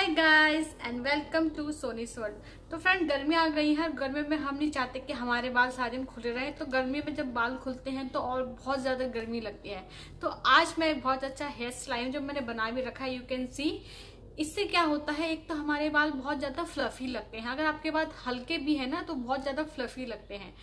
Hi guys and welcome to Soni world तो friend गर्मी आ गई है गर्मी में हम नहीं चाहते कि हमारे बाल सारे दिन खुले रहे। तो गर्मी में जब बाल खुलते हैं तो और बहुत ज़्यादा गर्मी लगती है। तो आज मैं एक बहुत अच्छा हेयर स्टाइल जो मैंने बना भी रखा है यू कैन सी इससे क्या होता है, एक तो हमारे बाल बहुत ज़्यादा फ्लफी लगते हैं। अगर आपके बाल हल्के भी है ना तो बहुत ज़्यादा फ्लफी लगते हैं।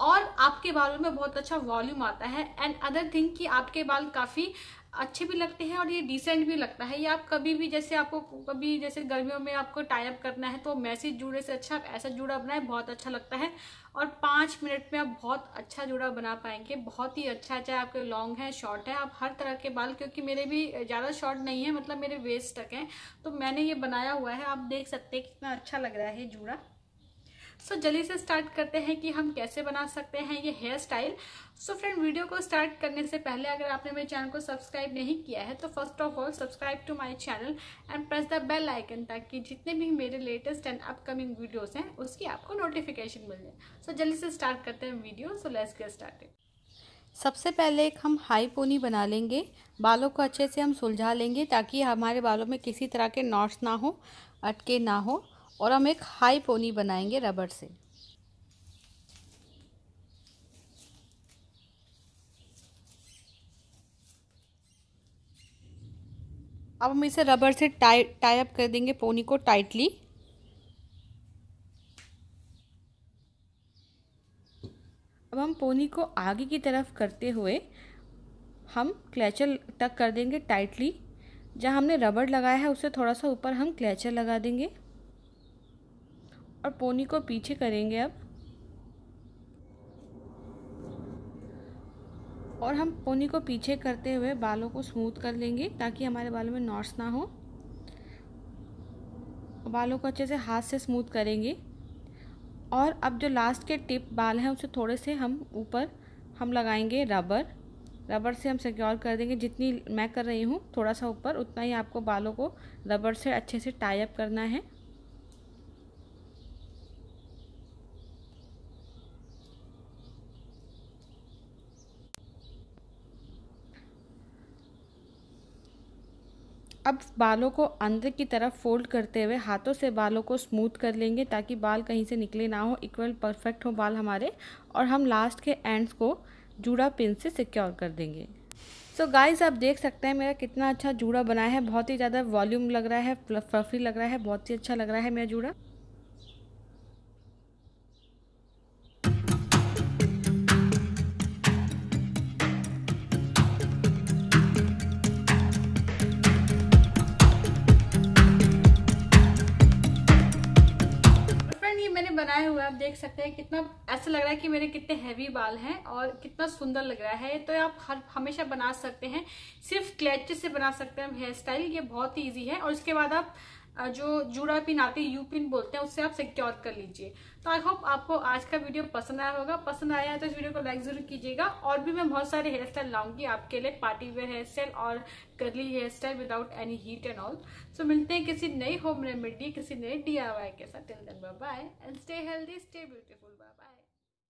और आपके बालों में बहुत अच्छा वॉल्यूम आता है एंड अदर थिंग कि आपके बाल काफ़ी अच्छे भी लगते हैं और ये डिसेंट भी लगता है। ये आप कभी भी जैसे आपको कभी जैसे गर्मियों में आपको टाइप करना है तो मैसेज जूड़े से अच्छा ऐसा जूड़ा बनाए, बहुत अच्छा लगता है। और पाँच मिनट में आप बहुत अच्छा जूड़ा बना पाएँगे। बहुत ही अच्छा चाहे आपके लॉन्ग है शॉर्ट है, आप हर तरह के बाल क्योंकि मेरे भी ज़्यादा शॉर्ट नहीं है मतलब मेरे वेस्ट तक हैं। तो मैंने ये बनाया हुआ है, आप देख सकते हैं कितना अच्छा लग रहा है जूड़ा। सो so, जल्दी से स्टार्ट करते हैं कि हम कैसे बना सकते हैं ये hair style so friend video को स्टार्ट करने से पहले अगर आपने मेरे चैनल को सब्सक्राइब नहीं किया है तो first of all subscribe to my channel and press the bell icon ताकि जितने भी मेरे लेटेस्ट एंड अपकमिंग वीडियोस हैं उसकी आपको नोटिफिकेशन मिल जाए. सो so, जल्दी से स्टार्ट करते हैं video so let's get started सबसे पहले एक हम हाई पोनी बना लेंगे. बालों को अच्छे से हम सुलझा लेंगे ताकि हमारे बालों में किसी तरह के नॉट्स ना हो अटके ना हो. और हम एक हाई पोनी बनाएँगे रबड़ से। अब हम इसे रबर से टाई टाई अप कर देंगे पोनी को टाइटली। अब हम पोनी को आगे की तरफ़ करते हुए हम क्लैचर तक कर देंगे टाइटली। जहाँ हमने रबड़ लगाया है, उसे थोड़ा सा ऊपर हम क्लैचर लगा देंगे। और पोनी को पीछे करेंगे अब। और हम पोनी को पीछे करते हुए बालों को स्मूथ कर लेंगे ताकि हमारे बालों में नॉट्स ना हो। बालों को अच्छे से हाथ से स्मूथ करेंगे। और अब जो लास्ट के टिप बाल हैं, उसे थोड़े से हम ऊपर हम लगाएँगे रबर रबर से हम सिक्योर कर देंगे। जितनी मैं कर रही हूँ, थोड़ा सा ऊपर, उतना ही आपको बालों को रबर से अच्छे से टाई अप करना है। अब बालों को अंदर की तरफ़ फोल्ड करते हुए हाथों से बालों को स्मूथ कर लेंगे ताकि बाल कहीं से निकले ना हो इक्वल परफेक्ट हो बाल हमारे। और हम लास्ट के एंड्स को जूड़ा पिन से सिक्योर कर देंगे। सो so गाइस आप देख सकते हैं मेरा कितना अच्छा जूड़ा बना है। बहुत ही ज़्यादा वॉल्यूम लग रहा है फ्लफी लग रहा है, बहुत ही अच्छा लग रहा है मेरा जूड़ा। बनाए हुए आप देख सकते हैं, कितना ऐसा लग रहा है कि मेरे कितने हैवी बाल हैं और कितना सुंदर लग रहा है। तो आप हर, हमेशा बना सकते हैं, सिर्फ़ क्लेच से बना सकते हैं हेयर स्टाइल ये बहुत ही ईजी है। और उसके बाद आप जो जूड़ा पिन आती है यू पिन बोलते हैं, उससे आप सिक्योर कर लीजिए। तो आई होप आपको आज का वीडियो पसंद आया होगा। पसंद आया है तो इस वीडियो को लाइक ज़रूर कीजिएगा। और भी मैं बहुत सारे हेयर स्टाइल लाऊँगी आपके लिए। पार्टी वेयर हेयर स्टाइल और curly hair style without any heat and all so मिलते हैं किसी नई होम रेमेडी किसी नई डी के साथ। Till bye and stay healthy stay beautiful bye bye